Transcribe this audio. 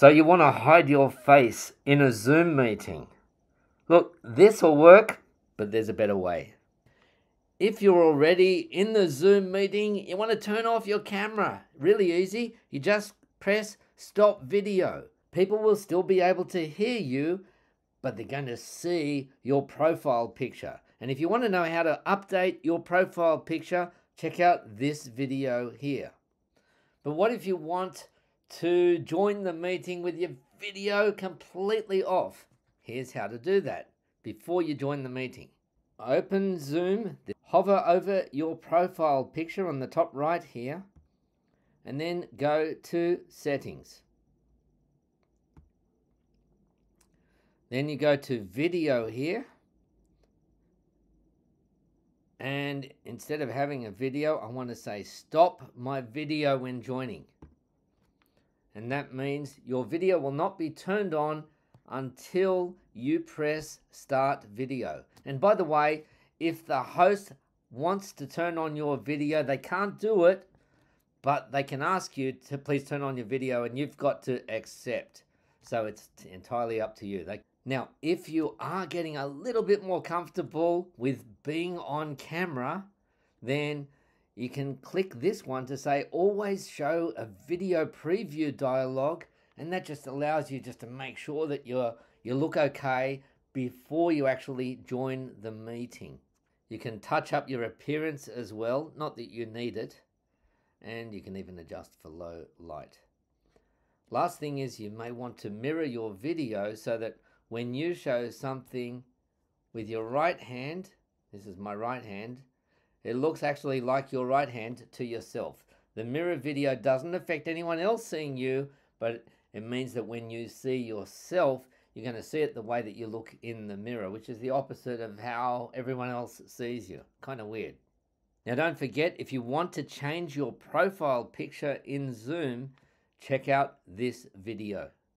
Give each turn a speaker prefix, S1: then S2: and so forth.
S1: So you want to hide your face in a Zoom meeting. Look, this will work, but there's a better way. If you're already in the Zoom meeting, you want to turn off your camera. Really easy. You just press stop video. People will still be able to hear you, but they're going to see your profile picture. And if you want to know how to update your profile picture, check out this video here. But what if you want to join the meeting with your video completely off? Here's how to do that before you join the meeting. Open Zoom, hover over your profile picture on the top right here, and then go to Settings. Then you go to Video here, and instead of having a video, I want to say Stop my video when joining. And that means your video will not be turned on until you press start video. And by the way, if the host wants to turn on your video, they can't do it, but they can ask you to please turn on your video and you've got to accept. So it's entirely up to you. They, now, if you are getting a little bit more comfortable with being on camera, then you can click this one to say always show a video preview dialog and that just allows you just to make sure that you're you look okay before you actually join the meeting. You can touch up your appearance as well, not that you need it, and you can even adjust for low light. Last thing is you may want to mirror your video so that when you show something with your right hand, this is my right hand, it looks actually like your right hand to yourself. The mirror video doesn't affect anyone else seeing you, but it means that when you see yourself, you're going to see it the way that you look in the mirror, which is the opposite of how everyone else sees you. Kind of weird. Now, don't forget, if you want to change your profile picture in Zoom, check out this video.